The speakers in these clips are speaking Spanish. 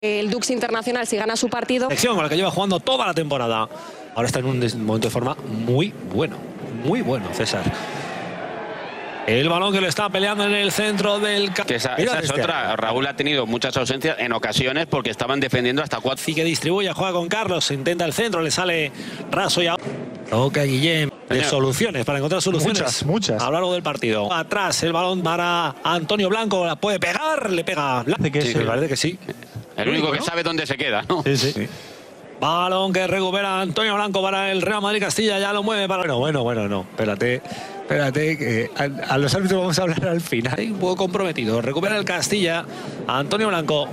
El Dux Internacional, si gana su partido. Selección con la que lleva jugando toda la temporada. Ahora está en un momento de forma muy bueno. Muy bueno, César. El balón que lo está peleando en el centro del campo. Que esa, esa es otra. Raúl ha tenido muchas ausencias en ocasiones porque estaban defendiendo hasta cuatro. Sí que distribuye, juega con Carlos, intenta el centro, le sale raso y ahora. Toca Guillem. De soluciones, para encontrar soluciones. Muchas, muchas. A lo largo del partido. Atrás, el balón para Antonio Blanco. La puede pegar, le pega. Parece que sí, parece que sí. El único que sabe dónde se queda, ¿no? Sí, sí. Balón que recupera Antonio Blanco para el Real Madrid Castilla. Ya lo mueve para. Bueno, bueno, bueno, no. Espérate. Espérate, que a, a los árbitros vamos a hablar al final. Hay un poco comprometido. Recupera el Castilla. Antonio Blanco.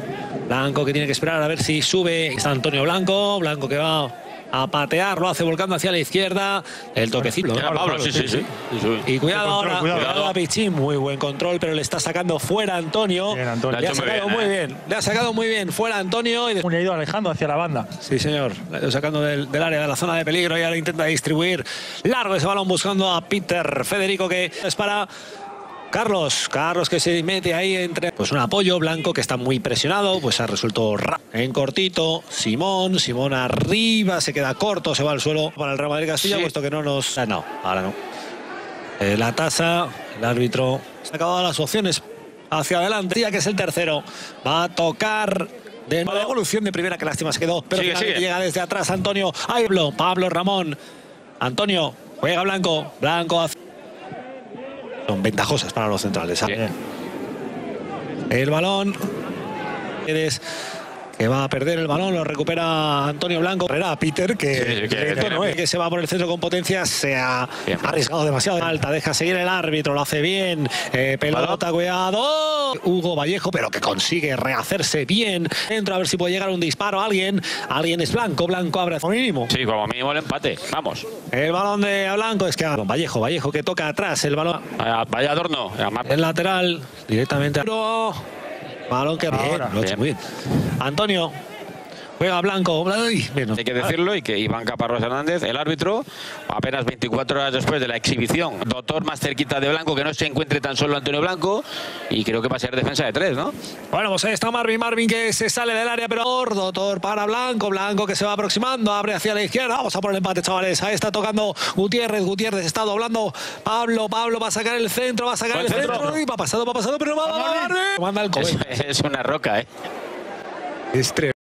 Blanco que tiene que esperar a ver si sube. Está Antonio Blanco. Blanco que va a patear. Lo hace volcando hacia la izquierda. El toquecito. Pablo, sí, sí, sí. Sí, sí. Y cuidado Control, ahora, cuidado. cuidado a Pichín, muy buen control, pero le está sacando fuera Antonio. Bien, Antonio. Le ha ha hecho muy sacado bien, muy ¿eh? bien, le ha sacado muy bien fuera Antonio y después Ha ido alejando hacia la banda. Sí, señor. Ha ido sacando del, del área de la zona de peligro y ahora intenta distribuir largo ese balón buscando a Peter Federico que es para Carlos. Carlos que se mete ahí entre pues un apoyo blanco que está muy presionado, pues ha resuelto en cortito. Simón, Simón arriba, se queda corto, se va al suelo para el Real Madrid Castilla, Sí. puesto que no nos. Ah, no, ahora no. Eh, la tasa, el árbitro se ha acabado las opciones hacia adelante, ya que es el tercero. Va a tocar de nuevo. La evolución de primera, que lástima se quedó. Pero Sigue, finalmente sigue. llega desde atrás Antonio. Ahí Pablo, Pablo Ramón. Antonio, juega Blanco. Blanco hace- Son ventajosas para los centrales. ¿ah? El balón. Eres que va a perder el balón, lo recupera Antonio Blanco. Era Peter que, Sí, sí, que- lento no es, que se va por el centro con potencia, se ha Bien. arriesgado demasiado alta, deja seguir el árbitro, lo hace bien. Eh, pelota, cuidado. Hugo Vallejo, pero que consigue rehacerse bien. Dentro a ver si puede llegar un disparo a alguien. Alguien es Blanco, Blanco abre como mínimo. Sí, como mínimo el empate. Vamos. El balón de Blanco es que Vallejo, Vallejo que toca atrás, el balón Vaya, vaya adorno. El lateral directamente. a- Balón que bien, Ahora. lo ha hecho muy bien. Antonio juega Blanco. Ay, menos. Hay que decirlo y que Iván Caparrós Hernández, el árbitro, apenas 24 horas después de la exhibición, doctor más cerquita de Blanco, que no se encuentre tan solo Antonio Blanco, y creo que va a ser defensa de tres, ¿no? Bueno, pues ahí está Marvin, Marvin que se sale del área, pero gordo, Tor para Blanco, Blanco que se va aproximando, abre hacia la izquierda, vamos a por el empate, chavales, ahí está tocando Gutiérrez, Gutiérrez está doblando, Pablo, Pablo va a sacar el centro, va a sacar el centro. centro, y va pasado, va pasado, pero no va a manda el Es, es una roca, ¿eh? Es tremendo.